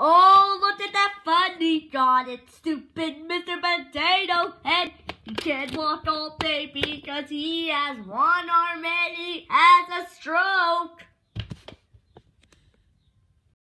Oh, look at that funny god, it's stupid Mr. Potato Head. He can't walk all day because he has one arm